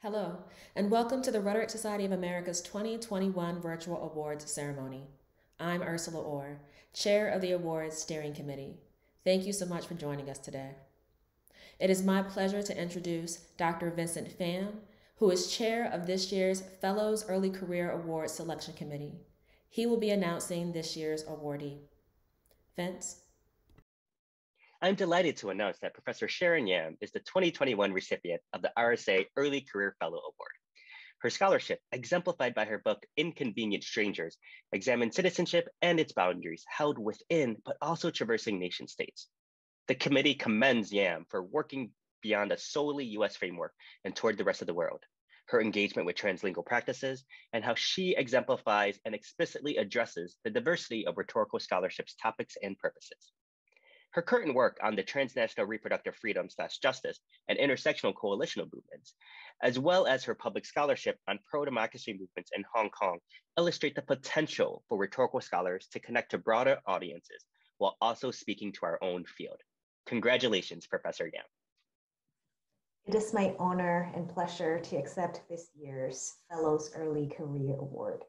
Hello, and welcome to the Rhetoric Society of America's 2021 Virtual Awards Ceremony. I'm Ersula Ore, Chair of the Awards Steering Committee. Thank you so much for joining us today. It is my pleasure to introduce Dr. Vincent Pham, who is chair of this year's Fellows Early Career Awards Selection Committee. He will be announcing this year's awardee. Vince? I'm delighted to announce that Professor Sharon Yam is the 2021 recipient of the RSA Early Career Fellow Award. Her scholarship, exemplified by her book Inconvenient Strangers, examines citizenship and its boundaries held within but also traversing nation states. The committee commends Yam for working beyond a solely US framework and toward the rest of the world, her engagement with translingual practices, and how she exemplifies and explicitly addresses the diversity of rhetorical scholarship's topics and purposes. Her current work on the transnational reproductive freedom slash justice and intersectional coalitional movements, as well as her public scholarship on pro-democracy movements in Hong Kong, illustrate the potential for rhetorical scholars to connect to broader audiences while also speaking to our own field. Congratulations, Professor Yam. It is my honor and pleasure to accept this year's Fellows Early Career Award.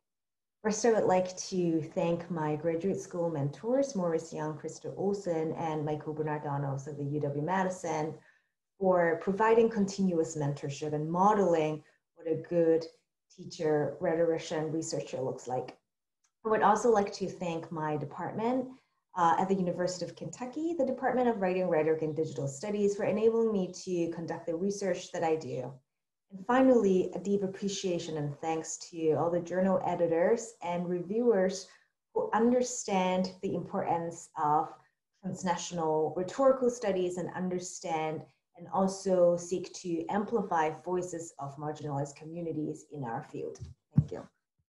First, I would like to thank my graduate school mentors, Morris Young, Christa Olson, and Michael Bernard-Donals of the UW-Madison for providing continuous mentorship and modeling what a good teacher, rhetorician, researcher looks like. I would also like to thank my department uh, at the University of Kentucky, the Department of Writing, Rhetoric, and Digital Studies for enabling me to conduct the research that I do. And finally, a deep appreciation and thanks to all the journal editors and reviewers who understand the importance of transnational rhetorical studies and understand and also seek to amplify voices of marginalized communities in our field. Thank you.